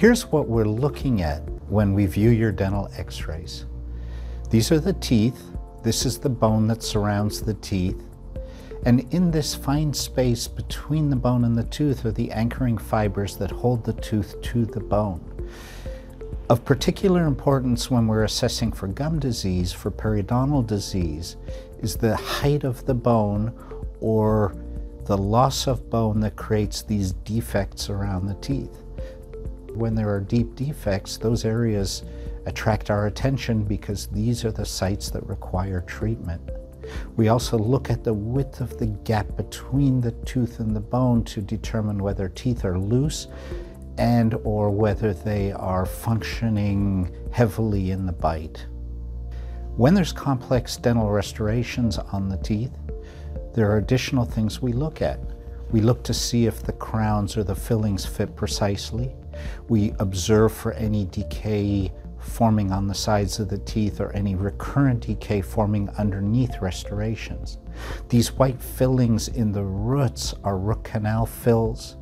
Here's what we're looking at when we view your dental x-rays. These are the teeth. This is the bone that surrounds the teeth. And in this fine space between the bone and the tooth are the anchoring fibers that hold the tooth to the bone. Of particular importance when we're assessing for gum disease, for periodontal disease, is the height of the bone or the loss of bone that creates these defects around the teeth. When there are deep defects, those areas attract our attention because these are the sites that require treatment. We also look at the width of the gap between the tooth and the bone to determine whether teeth are loose and or whether they are functioning heavily in the bite. When there's complex dental restorations on the teeth, there are additional things we look at. We look to see if the crowns or the fillings fit precisely. We observe for any decay forming on the sides of the teeth or any recurrent decay forming underneath restorations. These white fillings in the roots are root canal fills.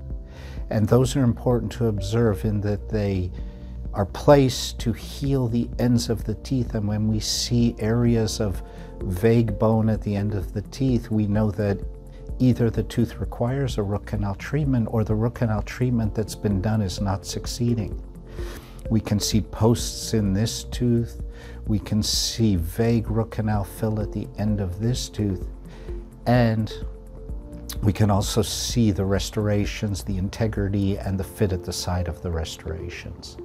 And those are important to observe in that they are placed to heal the ends of the teeth. And when we see areas of vague bone at the end of the teeth, we know that either the tooth requires a root canal treatment or the root canal treatment that's been done is not succeeding. We can see posts in this tooth. We can see vague root canal fill at the end of this tooth. And we can also see the restorations, the integrity, and the fit at the side of the restorations.